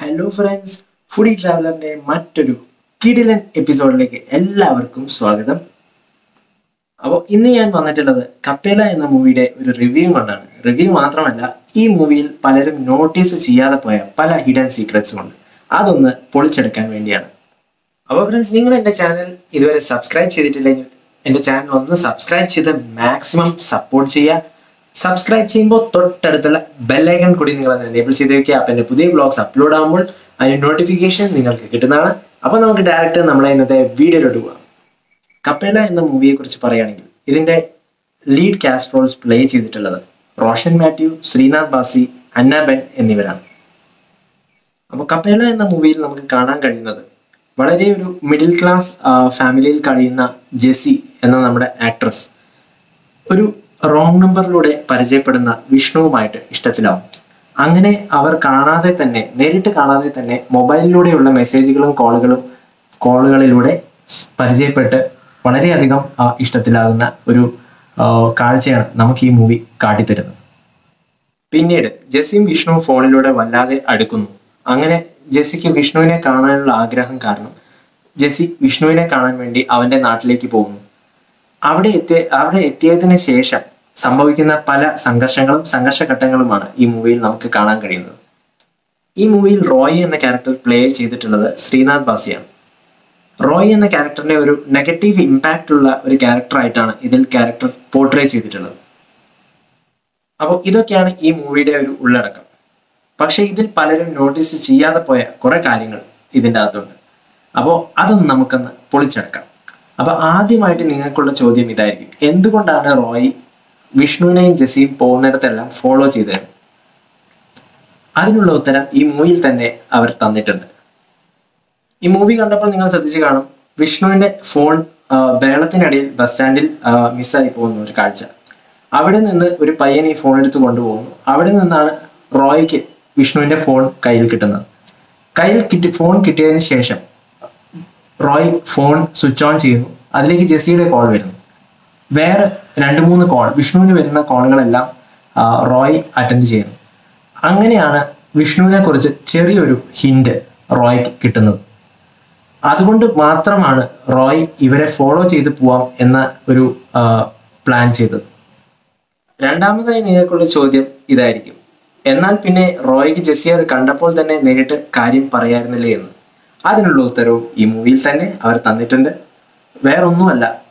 Hello friends foodie ട്രാവലറിന്റെ മറ്റൊരു കിടിലൻ എപ്പിസോഡിലേക്ക് എല്ലാവർക്കും സ്വാഗതം. അപ്പോൾ ഇന്ന് ഞാൻ വന്നിട്ടുള്ളത് കപ്പേല എന്ന മൂവിയുടെ ഒരു റിവ്യൂ കൊണ്ടാണ്. റിവ്യൂ മാത്രമല്ല ഈ മൂവിയിൽ പലരും നോട്ടീസ് ചെയ്യാതെ പോയ പല ഹിഡൻ സീക്രറ്റ്സും ഉണ്ട്. അതൊന്ന് പൊളിച്ചെടുക്കാൻ വേണ്ടിയാണ്. അപ്പോൾ ഫ്രണ്ട്സ് നിങ്ങൾ എന്റെ ചാനൽ ഇതുവരെ സബ്സ്ക്രൈബ് ചെയ്തിട്ടില്ലെങ്കിൽ എന്റെ ചാനൽ ഒന്ന് സബ്സ്ക്രൈബ് ചെയ്ത് മാക്സിമം സപ്പോർട്ട് ചെയ്യുക. സബ്സ്ക്രൈബ് ചെയ്യുമ്പോൾ തൊട്ടടുത്തുള്ള ബെല്ലൈക്കൺ കൂടി നിങ്ങൾ എനേബിൾ ചെയ്ത് വെക്കുക. അപ്പം എന്റെ പുതിയ ബ്ലോഗ്സ് അപ്ലോഡ് ആകുമ്പോൾ അതിന്റെ നോട്ടിഫിക്കേഷൻ നിങ്ങൾക്ക് കിട്ടുന്നതാണ്. അപ്പോൾ നമുക്ക് ഡയറക്റ്റ് നമ്മളെ ഇന്നത്തെ വീഡിയോയിലോട്ട് പോകാം കപ്പേല എന്ന മൂവിയെക്കുറിച്ച് പറയുകയാണെങ്കിൽ ഇതിന്റെ ലീഡ് കാസ്റ്റ് റോൾസ് പ്ലേ ചെയ്തിട്ടുള്ളത് റോഷൻ മാത്യു ശ്രീനാഥ് ബാസി അന്നാബെൻ എന്നിവരാണ്. അപ്പോൾ കപ്പേല എന്ന മൂവിയിൽ നമുക്ക് കാണാൻ കഴിയുന്നത് വളരെ ഒരു മിഡിൽ ക്ലാസ് ഫാമിലിയിൽ കഴിയുന്ന ജെസി എന്ന നമ്മുടെ ആക്ട്രസ് ഒരു റോങ് നമ്പറിലൂടെ പരിചയപ്പെടുന്ന വിഷ്ണുവുമായിട്ട് ഇഷ്ടത്തിലാവും. അങ്ങനെ അവർ കാണാതെ തന്നെ നേരിട്ട് കാണാതെ തന്നെ മൊബൈലിലൂടെയുള്ള മെസ്സേജുകളും കോളുകളും കോളുകളിലൂടെ പരിചയപ്പെട്ട് വളരെയധികം ഇഷ്ടത്തിലാകുന്ന ഒരു കാഴ്ചയാണ് നമുക്ക് ഈ മൂവി കാട്ടിത്തരുന്നത്. പിന്നീട് ജെസ്സിയും വിഷ്ണു ഫോണിലൂടെ വല്ലാതെ അടുക്കുന്നു. അങ്ങനെ ജെസ്സിക്ക് വിഷ്ണുവിനെ കാണാനുള്ള ആഗ്രഹം കാരണം ജെസ്സി വിഷ്ണുവിനെ കാണാൻ വേണ്ടി അവന്റെ നാട്ടിലേക്ക് പോകുന്നു. അവിടെ എത്തിയ അവിടെ എത്തിയതിന് ശേഷം സംഭവിക്കുന്ന പല സംഘർഷങ്ങളും സംഘർഷ ഘട്ടങ്ങളുമാണ് ഈ മൂവിയിൽ നമുക്ക് കാണാൻ കഴിയുന്നത്. ഈ മൂവിയിൽ റോയ് എന്ന ക്യാരക്ടർ പ്ലേ ചെയ്തിട്ടുള്ളത് ശ്രീനാഥ് ബാസിയാണ്. റോയ് എന്ന ക്യാരക്ടറിനെ ഒരു നെഗറ്റീവ് ഇമ്പാക്റ്റ് ഉള്ള ഒരു ക്യാരക്ടറായിട്ടാണ് ഇതിൽ ക്യാരക്ടർ പോർട്രേ ചെയ്തിട്ടുള്ളത്. അപ്പോൾ ഇതൊക്കെയാണ് ഈ മൂവിയുടെ ഒരു ഉള്ളടക്കം. പക്ഷേ ഇതിൽ പലരും നോട്ടീസ് ചെയ്യാതെ പോയ കുറെ കാര്യങ്ങൾ ഇതിന്റെ അകത്തുണ്ട്. അപ്പോൾ അതൊന്ന് നമുക്കൊന്ന് പൊളിച്ചെടുക്കാം. അപ്പൊ ആദ്യമായിട്ട് നിങ്ങൾക്കുള്ള ചോദ്യം ഇതായിരിക്കും. എന്തുകൊണ്ടാണ് റോയ് വിഷ്ണുവിനെയും ജെസ്സിയും പോകുന്നിടത്തെല്ലാം ഫോളോ ചെയ്തായിരുന്നു അതിനുള്ള ഉത്തരം ഈ മൂവിയിൽ തന്നെ അവർ തന്നിട്ടുണ്ട്. ഈ മൂവി കണ്ടപ്പോൾ നിങ്ങൾ ശ്രദ്ധിച്ചു കാണും. വിഷ്ണുവിന്റെ ഫോൺ ബേളത്തിനിടയിൽ ബസ് സ്റ്റാൻഡിൽ മിസ്സായി പോകുന്ന ഒരു കാഴ്ച. അവിടെ നിന്ന് ഒരു പയ്യൻ ഈ ഫോൺ എടുത്ത് കൊണ്ടുപോകുന്നു. അവിടെ നിന്നാണ് റോയ്ക്ക് വിഷ്ണുവിന്റെ ഫോൺ കയ്യിൽ കിട്ടുന്നത്. കയ്യിൽ കിട്ടി ഫോൺ കിട്ടിയതിന് ശേഷം റോയ് ഫോൺ സ്വിച്ച് ഓൺ ചെയ്യുന്നു. അതിലേക്ക് ജെസ്സിയുടെ കോൾ വരുന്നു. വേറെ രണ്ട് മൂന്ന് കോൾ വിഷ്ണുവിന് വരുന്ന കോളുകളെല്ലാം റോയ് അറ്റൻഡ് ചെയ്യുന്നു. അങ്ങനെയാണ് വിഷ്ണുവിനെ കുറിച്ച് ചെറിയൊരു ഹിന്റ് റോയ്ക്ക് കിട്ടുന്നത്. അതുകൊണ്ട് മാത്രമാണ് റോയ് ഇവരെ ഫോളോ ചെയ്ത് പോവാം എന്ന ഒരു പ്ലാൻ ചെയ്തത്. രണ്ടാമതായി നിങ്ങൾക്കുള്ള ചോദ്യം ഇതായിരിക്കും. എന്നാൽ പിന്നെ റോയ്ക്ക് ജെസ്സിയെ അത് കണ്ടപ്പോൾ തന്നെ നേരിട്ട് കാര്യം പറയായിരുന്നില്ലേ എന്ന്. അതിനുള്ള ഉത്തരവും ഈ മൂവിയിൽ തന്നെ അവർ തന്നിട്ടുണ്ട്. വേറൊന്നുമല്ല.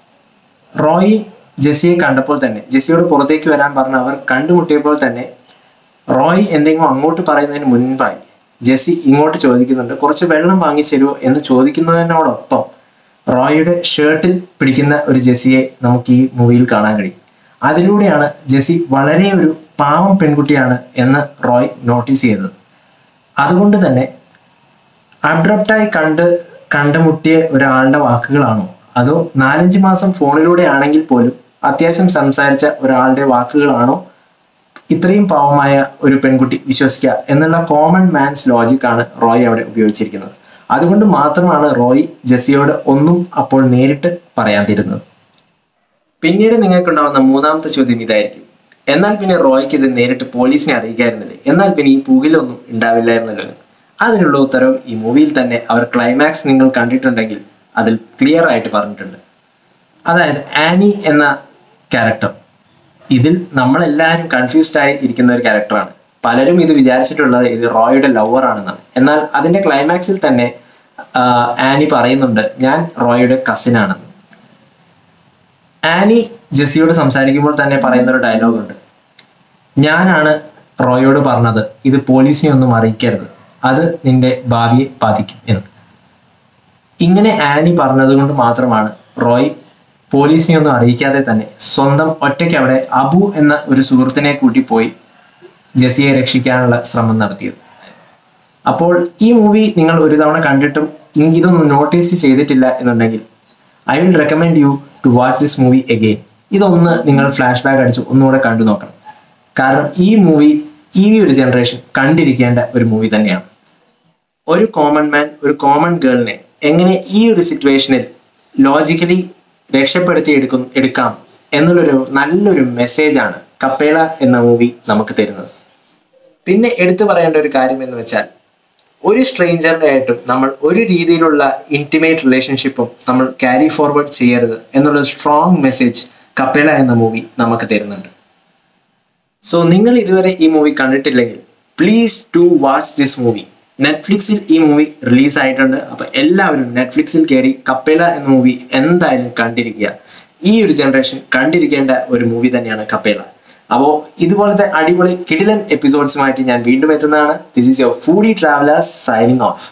റോയി ജെസ്സിയെ കണ്ടപ്പോൾ തന്നെ ജെസ്സിയോട് പുറത്തേക്ക് വരാൻ പറഞ്ഞ അവർ കണ്ടുമുട്ടിയപ്പോൾ തന്നെ റോയ് എന്തെങ്കിലും അങ്ങോട്ട് പറയുന്നതിന് മുൻപായി ജെസ്സി ഇങ്ങോട്ട് ചോദിക്കുന്നുണ്ട് കുറച്ച് വെള്ളം വാങ്ങിച്ചരുമോ എന്ന് ചോദിക്കുന്നതിനോടൊപ്പം റോയിയുടെ ഷർട്ടിൽ പിടിക്കുന്ന ഒരു ജെസ്സിയെ നമുക്ക് ഈ മൂവിയിൽ കാണാൻ കഴിയും. അതിലൂടെയാണ് ജെസ്സി വളരെ ഒരു പാവം പെൺകുട്ടിയാണ് എന്ന് റോയ് നോട്ടീസ് ചെയ്തത്. അതുകൊണ്ട് തന്നെ അബ്രപ്റ്റായി കണ്ട് കണ്ടുമുട്ടിയ ഒരാളുടെ വാക്കുകളാണോ അതോ നാലഞ്ച് മാസം ഫോണിലൂടെ ആണെങ്കിൽ പോലും അത്യാവശ്യം സംസാരിച്ച ഒരാളുടെ വാക്കുകളാണോ ഇത്രയും പാവമായ ഒരു പെൺകുട്ടി വിശ്വസിക്കുക എന്നുള്ള കോമൺ മാൻസ് ലോജിക് ആണ് റോയ് അവിടെ ഉപയോഗിച്ചിരിക്കുന്നത്. അതുകൊണ്ട് മാത്രമാണ് റോയ് ജെസ്സിയോട് ഒന്നും അപ്പോൾ നേരിട്ട് പറയാതിരുന്നത്. പിന്നീട് നിങ്ങൾക്കുണ്ടാവുന്ന മൂന്നാമത്തെ ചോദ്യം ഇതായിരിക്കും. എന്നാൽ പിന്നെ റോയ്ക്ക് ഇത് നേരിട്ട് പോലീസിനെ അറിയിക്കായിരുന്നില്ലേ? എന്നാൽ പിന്നെ ഈ പുകിലൊന്നും ഉണ്ടാവില്ലായിരുന്നല്ലോ. അതിനുള്ള ഉത്തരവ് ഈ മൂവിയിൽ തന്നെ. അവർ ക്ലൈമാക്സ് നിങ്ങൾ കണ്ടിട്ടുണ്ടെങ്കിൽ അതിൽ ക്ലിയർ ആയിട്ട് പറഞ്ഞിട്ടുണ്ട്. അതായത് ആനി എന്ന ക്യാരക്ടർ ഇതിൽ നമ്മളെല്ലാവരും കൺഫ്യൂസ്ഡ് ആയി ഇരിക്കുന്ന ഒരു ക്യാരക്ടറാണ് പലരും ഇത് വിചാരിച്ചിട്ടുള്ളത് ഇത് റോയുടെ ലവർ ആണെന്നാണ്. എന്നാൽ അതിന്റെ ക്ലൈമാക്സിൽ തന്നെ ആനി പറയുന്നുണ്ട് ഞാൻ റോയുടെ കസിൻ ആണെന്ന്. ആനി ജെസ്സിയോട് സംസാരിക്കുമ്പോൾ തന്നെ പറയുന്ന ഒരു ഡയലോഗ് ഉണ്ട്. ഞാനാണ് റോയോട് പറഞ്ഞത് ഇത് പോലീസിനെ ഒന്നും അറിയിക്കരുത്. അത് നിന്റെ ഭാവിയെ ബാധിക്കും എന്ന്. ഇങ്ങനെ ആനി പറഞ്ഞത് കൊണ്ട് മാത്രമാണ് റോയ് പോലീസിനെ ഒന്നും അറിയിക്കാതെ തന്നെ സ്വന്തം ഒറ്റയ്ക്ക് അവിടെ അബു എന്ന ഒരു സുഹൃത്തിനെ കൂട്ടി പോയി ജെസ്സിയെ രക്ഷിക്കാനുള്ള ശ്രമം നടത്തിയത്. അപ്പോൾ ഈ മൂവി നിങ്ങൾ ഒരു തവണ കണ്ടിട്ടും ഇതൊന്നും നോട്ടീസ് ചെയ്തിട്ടില്ല എന്നുണ്ടെങ്കിൽ I will recommend you to watch this movie again ഇതൊന്ന് നിങ്ങൾ ഫ്ലാഷ് ബാക്ക് അടിച്ച് ഒന്നുകൂടെ കണ്ടു നോക്കണം. കാരണം ഈ മൂവി ഈ ഒരു ജനറേഷൻ കണ്ടിരിക്കേണ്ട ഒരു മൂവി തന്നെയാണ്. ഒരു കോമൺ മാൻ ഒരു കോമൺ ഗേളിനെ എങ്ങനെ ഈ ഒരു സിറ്റുവേഷനിൽ ലോജിക്കലി രക്ഷപ്പെടുത്തി എടുക്കും എടുക്കാം എന്നുള്ളൊരു നല്ലൊരു മെസ്സേജാണ് കപ്പേള എന്ന മൂവി നമുക്ക് തരുന്നത്. പിന്നെ എടുത്തു പറയേണ്ട ഒരു കാര്യം എന്ന് വെച്ചാൽ ഒരു സ്ട്രേഞ്ചറിന്റെ ആയിട്ടും നമ്മൾ ഒരു രീതിയിലുള്ള ഇന്റിമേറ്റ് റിലേഷൻഷിപ്പും നമ്മൾ ക്യാരി ഫോർവേഡ് ചെയ്യരുത് എന്നുള്ള സ്ട്രോങ് മെസ്സേജ് കപ്പേള എന്ന മൂവി നമുക്ക് തരുന്നുണ്ട്. സോ നിങ്ങൾ ഇതുവരെ ഈ മൂവി കണ്ടിട്ടില്ലെങ്കിൽ please to watch this movie നെറ്റ്ഫ്ലിക്സിൽ ഈ മൂവി റിലീസ് ആയിട്ടുണ്ട്. അപ്പൊ എല്ലാവരും നെറ്റ്ഫ്ലിക്സിൽ കയറി കപ്പേല എന്ന മൂവി എന്തായാലും കണ്ടിരിക്കുക. ഈ ഒരു ജനറേഷൻ കണ്ടിരിക്കേണ്ട ഒരു മൂവി തന്നെയാണ് കപ്പേല അപ്പോൾ ഇതുപോലത്തെ അടിപൊളി കിടിലൻ എപ്പിസോഡ്സുമായിട്ട് ഞാൻ വീണ്ടും എത്തുന്നതാണ്. This is your foodie travellers signing off